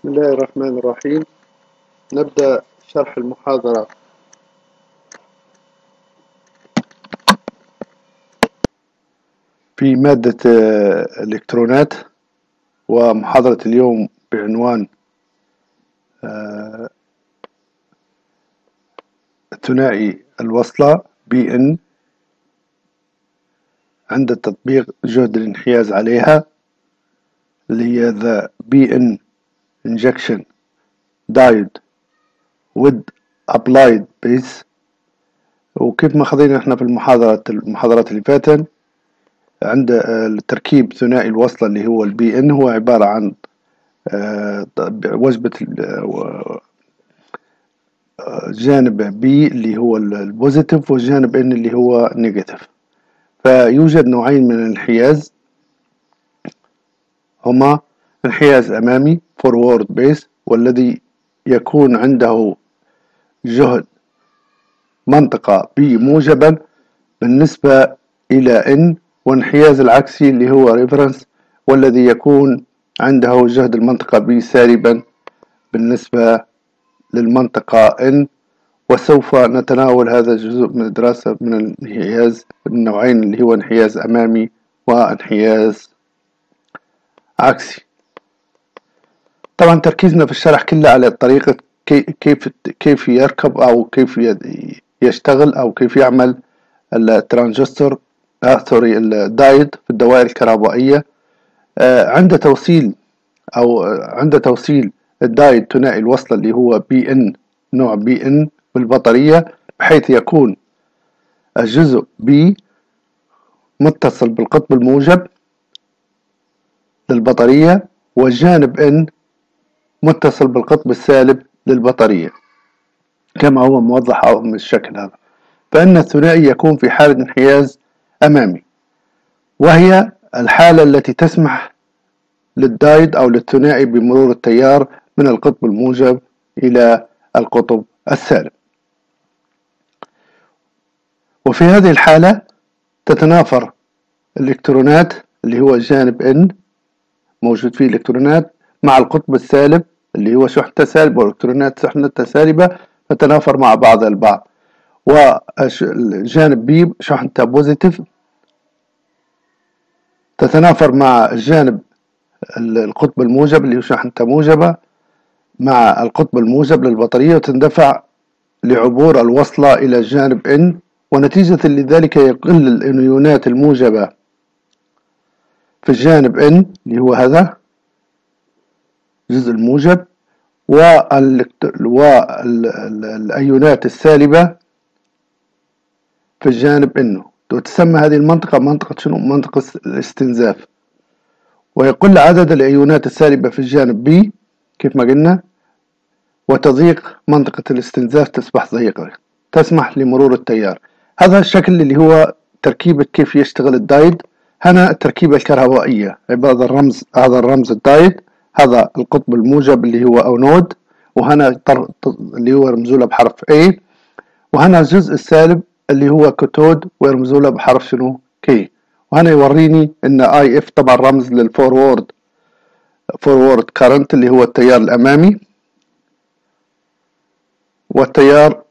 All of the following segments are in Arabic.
بسم الله الرحمن الرحيم. نبدأ شرح المحاضرة. في مادة الإلكترونات ومحاضرة اليوم بعنوان آه، ثنائي الوصلة بي إن عند تطبيق جهد الانحياز عليها اللي هي the PN junction diode with applied bias وكيف ما خذينا إحنا في المحاضرة المحاضرات اللي فاتت عند آه، التركيب ثنائي الوصلة اللي هو ال PN هو عبارة عن آه، وجبة آه، جانب P اللي هو ال positive والجانب N اللي هو negative فيوجد نوعين من الانحياز هما انحياز أمامي forward base والذي يكون عنده جهد منطقة B موجبا بالنسبة إلى N وانحياز العكسي اللي هو reference والذي يكون عنده جهد المنطقة B سالبا بالنسبة للمنطقة N وسوف نتناول هذا الجزء من الدراسة من الانحياز النوعين اللي هو انحياز أمامي وانحياز عكسي. طبعا تركيزنا في الشرح كله على طريقة كيف كيف يركب أو كيف يشتغل أو كيف يعمل الترانزستور آه sorry ال diode في الدوائر الكهربائية. آه عند توصيل أو عند توصيل الدايد ثنائي الوصلة اللي هو PN نوع PN بالبطارية بحيث يكون الجزء P متصل بالقطب الموجب للبطارية والجانب N متصل بالقطب السالب للبطارية كما هو موضح من الشكل هذا. فإن الثنائي يكون في حالة انحياز أمامي وهي الحالة التي تسمح للدايد أو للثنائي بمرور التيار من القطب الموجب إلى القطب السالب. وفي هذه الحالة تتنافر الإلكترونات اللي هو الجانب N موجود فيه الكترونات مع القطب السالب اللي هو شحنته سالب والإلكترونات شحنتها سالبة تتنافر مع بعض البعض. والجانب P شحنته positive تتنافر مع الجانب القطب الموجب اللي هو شحنته موجبة مع القطب الموجب للبطارية وتندفع لعبور الوصلة إلى الجانب N ونتيجة لذلك يقل الأنيونات الموجبة في الجانب N اللي هو هذا. الجزء الموجب والأيونات السالبة في الجانب N وتسمى هذه المنطقة منطقة شنو؟ منطقة الاستنزاف. ويقل عدد الأيونات السالبة في الجانب B كيف ما قلنا وتضيق منطقة الاستنزاف تصبح ضيقة تسمح لمرور التيار. هذا الشكل اللي هو تركيبة كيف يشتغل الدايد. هنا التركيبة الكهربائية هذا الرمز هذا الرمز الدايد. هذا القطب الموجب اللي هو أو نود وهنا اللي هو رمزوا له بحرف A وهنا الجزء السالب اللي هو cathode ويرمزوا له بحرف شنو؟ K. وهنا يوريني إن IF طبعا رمز لل forward forward current اللي هو التيار الأمامي والتيار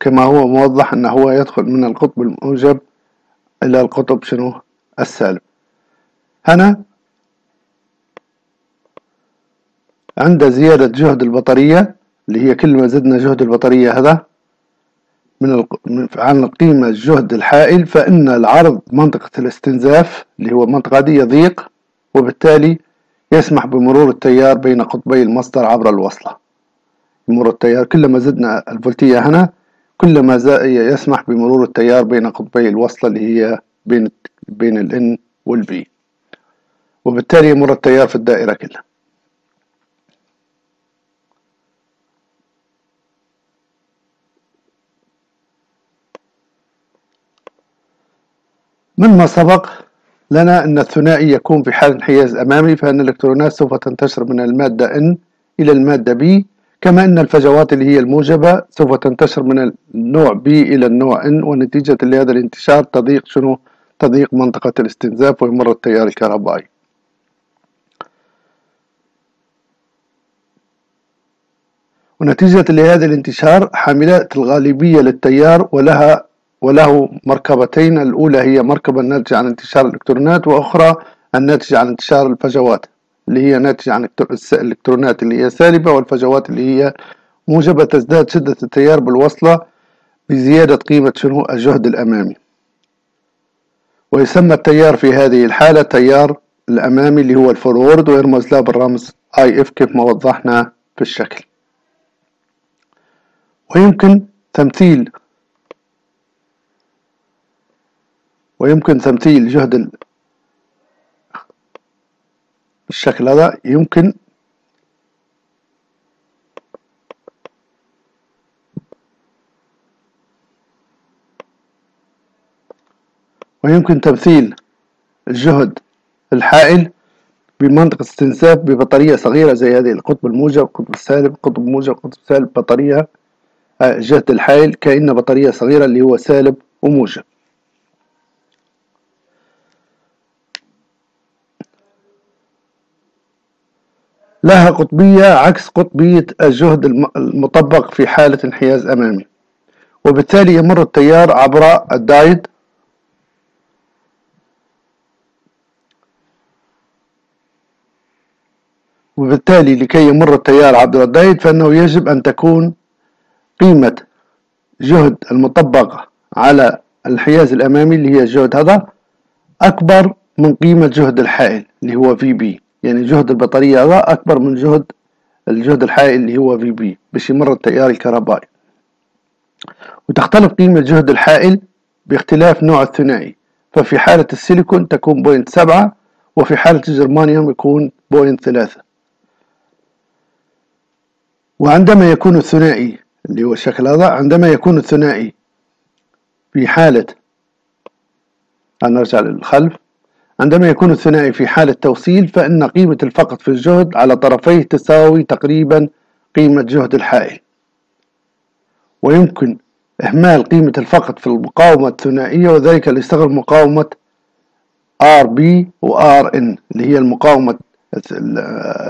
كما هو موضح إنه هو يدخل من القطب الموجب إلى القطب شنو؟ السالب. هنا عند زيادة جهد البطارية اللي هي كل ما زدنا جهد البطارية هذا من. عن القيمة الجهد الحائل فإن العرض منطقة الاستنزاف اللي هو المنطقة دي يضيق وبالتالي يسمح بمرور التيار بين قطبي المصدر عبر الوصلة مرور التيار كلما زدنا الفولتية هنا كلما يسمح بمرور التيار بين قطبي الوصلة اللي هي بين بين ال N وال V وبالتالي يمر التيار في الدائرة كلها مما سبق لنا أن الثنائي يكون في حال انحياز أمامي فأن الإلكترونات سوف تنتشر من المادة N إلى المادة B كما أن الفجوات اللي هي الموجبة سوف تنتشر من النوع B إلى النوع N ونتيجة لهذا الانتشار تضيق شنو؟ تضيق منطقة الاستنزاف ويمر التيار الكهربائي ونتيجة لهذا الانتشار حاملات الغالبية للتيار ولها وله مركبتين. الأولى هي مركبة ناتجة عن انتشار الإلكترونات وأخرى الناتجة عن انتشار الفجوات اللي هي ناتجة عن الإلكترونات اللي هي سالبة والفجوات اللي هي موجبة تزداد شدة التيار بالوصلة بزيادة قيمة شنو؟ الجهد الأمامي. ويسمى التيار في هذه الحالة تيار الأمامي اللي هو ال forward ويرمز له بالرمز IF كيف ما وضحنا في الشكل. ويمكن تمثيل ويمكن تمثيل جهد بالشكل هذا يمكن ويمكن تمثيل الجهد الحائل بمنطقة استنساف ببطارية صغيرة زي هذه القطب الموجب القطب السالب قطب موجب قطب سالب بطارية آه، جهد الحائل كأن بطارية صغيرة اللي هو سالب وموجب لها قطبية عكس قطبية الجهد المطبق في حالة انحياز أمامي. وبالتالي يمر التيار عبر الدايد. وبالتالي لكي يمر التيار عبر الدايد فإنه يجب أن تكون قيمة جهد المطبق على الحياز الأمامي اللي هي الجهد هذا أكبر من قيمة جهد الحائل اللي هو في بي يعني جهد البطارية هذا أكبر من جهد الجهد الحائل اللي هو VB باش يمر التيار الكهربائي. وتختلف قيمة جهد الحائل باختلاف نوع الثنائي. ففي حالة السيليكون تكون point سبعة وفي حالة الجرمانيوم يكون point ثلاثة. وعندما يكون الثنائي اللي هو الشكل هذا عندما يكون الثنائي في حالة نرجع للخلف؟ عندما يكون الثنائي في حالة توصيل فإن قيمة الفقد في الجهد على طرفيه تساوي تقريبا قيمة جهد الحائل. ويمكن إهمال قيمة الفقد في المقاومة الثنائية وذلك لصغر مقاومة RB و RN اللي هي المقاومة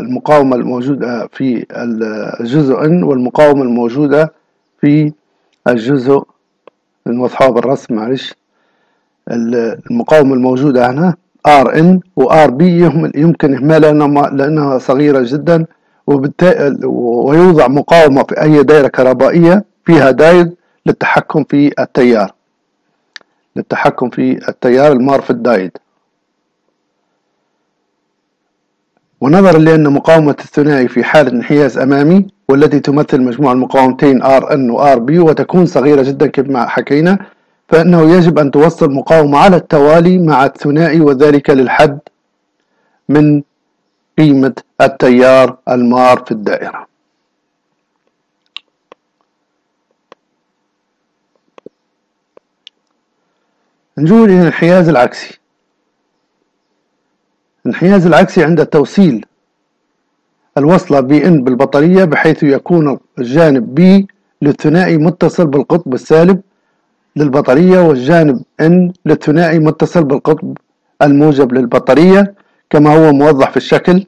المقاومة الموجودة في الجزء N والمقاومة الموجودة في الجزء نوضحوها بالرسم معلش. المقاومة الموجودة هنا RN و RB يمكن إهمالها لأنها صغيرة جدا ويوضع مقاومة في أي دائرة كهربائية فيها دايد للتحكم في التيار. للتحكم في التيار المار في الدايد ونظرا لأن مقاومة الثنائي في حالة انحياز أمامي والتي تمثل مجموع المقاومتين Rn و Rb وتكون صغيرة جدا كما حكينا فإنه يجب أن توصل مقاومة على التوالي مع الثنائي وذلك للحد من قيمة التيار المار في الدائرة. نجول إلى الانحياز العكسي. الانحياز العكسي عند توصيل الوصلة بي إن بالبطارية بحيث يكون الجانب بي للثنائي متصل بالقطب السالب للبطارية والجانب إن للثنائي متصل بالقطب الموجب للبطارية كما هو موضح في الشكل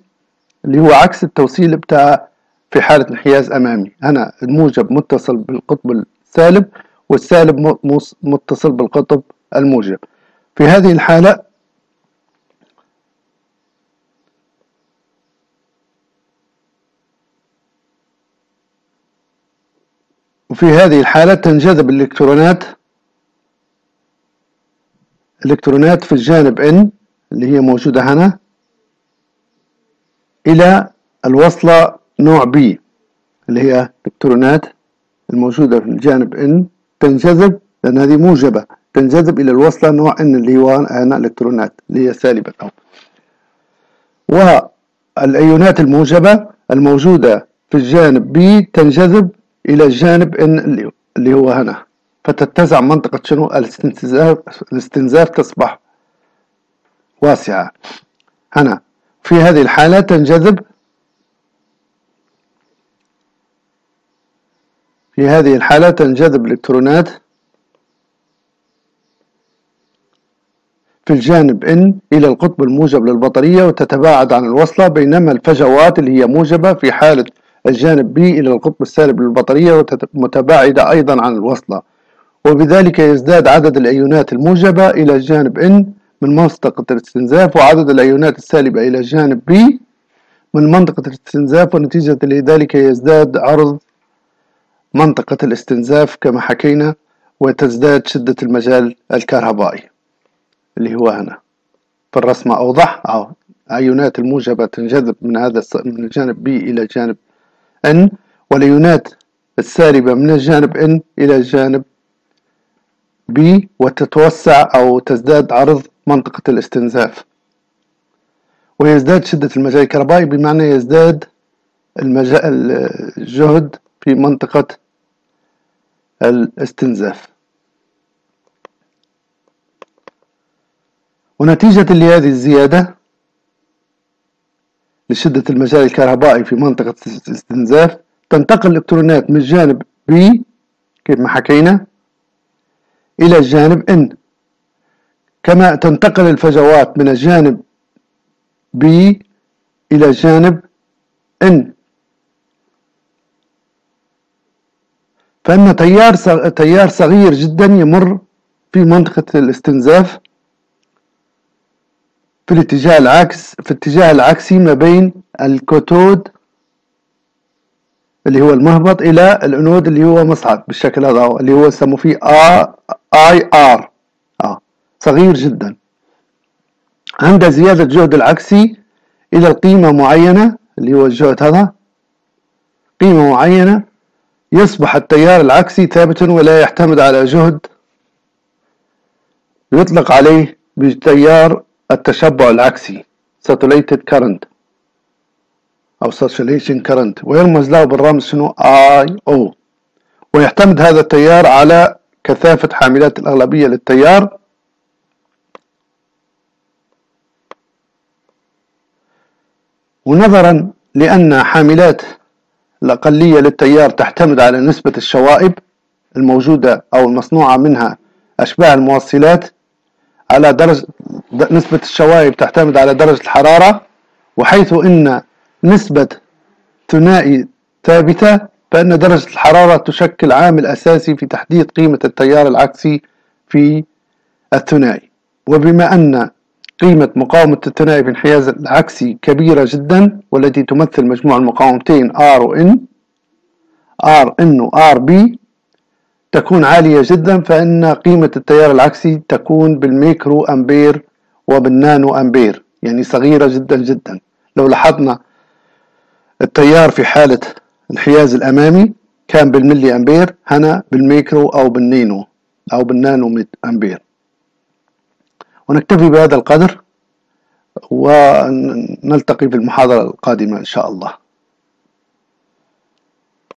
اللي هو عكس التوصيل بتاع في حالة انحياز أمامي. هنا الموجب متصل بالقطب السالب والسالب متصل بالقطب الموجب. في هذه الحالة وفي هذه الحالة تنجذب الإلكترونات الإلكترونات في الجانب N اللي هي موجودة هنا إلى الوصلة نوع B اللي هي الإلكترونات الموجودة في الجانب N تنجذب لأن هذه موجبة تنجذب إلى الوصلة نوع N اللي هو هنا الإلكترونات اللي هي سالبة أو والأيونات الموجبة الموجودة في الجانب B تنجذب إلى الجانب إن اللي هو هنا. فتتسع منطقة شنو؟ الاستنزاف الاستنزاف تصبح واسعة. هنا في هذه الحالة تنجذب في هذه الحالة تنجذب الإلكترونات في الجانب N إلى القطب الموجب للبطارية وتتباعد عن الوصلة بينما الفجوات اللي هي موجبة في حالة الجانب B إلى القطب السالب للبطارية ومتباعدة أيضا عن الوصلة. وبذلك يزداد عدد الأيونات الموجبة إلى الجانب N من منطقة الاستنزاف وعدد الأيونات السالبة إلى الجانب B من منطقة الاستنزاف ونتيجة لذلك يزداد عرض منطقة الاستنزاف كما حكينا وتزداد شدة المجال الكهربائي اللي هو هنا. في الرسمة أوضح. أو أيونات الموجبة تنجذب من هذا من الجانب B إلى جانب N والأيونات السالبة من الجانب N إلى الجانب B وتتوسع أو تزداد عرض منطقة الاستنزاف. ويزداد شدة المجال الكهربائي بمعنى يزداد الجهد في منطقة الاستنزاف. ونتيجة لهذه الزيادة لشدة المجال الكهربائي في منطقة الاستنزاف تنتقل الإلكترونات من الجانب B كيف ما حكينا إلى الجانب N كما تنتقل الفجوات من الجانب B إلى الجانب N فإن تيار تيار صغير جدا يمر في منطقة الاستنزاف في الاتجاه العكس في الاتجاه العكسي ما بين الكوتود اللي هو المهبط إلى الأنود اللي هو مصعد بالشكل هذا اللي هو يسموه فيه IR. آه. صغير جدا. عند زيادة الجهد العكسي إلى القيمة معينة اللي هو الجهد هذا. قيمة معينة. يصبح التيار العكسي ثابتا ولا يعتمد على جهد. يطلق عليه بتيار التشبع العكسي. saturated current. أو saturation current. ويرمز له بالرمز شنو؟ I O ويعتمد هذا التيار على كثافة حاملات الأغلبية للتيار. ونظرا لأن حاملات الأقلية للتيار تعتمد على نسبة الشوائب الموجودة أو المصنوعة منها أشباه الموصلات على درجة نسبة الشوائب تعتمد على درجة الحرارة وحيث إن نسبة ثنائي ثابتة فإن درجة الحرارة تشكل عامل أساسي في تحديد قيمة التيار العكسي في الثنائي. وبما أن قيمة مقاومة الثنائي في الانحياز العكسي كبيرة جدا والتي تمثل مجموع المقاومتين R و N R N و R B تكون عالية جدا فإن قيمة التيار العكسي تكون بالميكرو أمبير وبالنانو أمبير يعني صغيرة جدا جدا. لو لاحظنا التيار في حالة الحياز الأمامي كان بالملي أمبير هنا بالميكرو أو بالنينو أو بالنانو أمبير. ونكتفي بهذا القدر ونلتقي في المحاضرة القادمة إن شاء الله.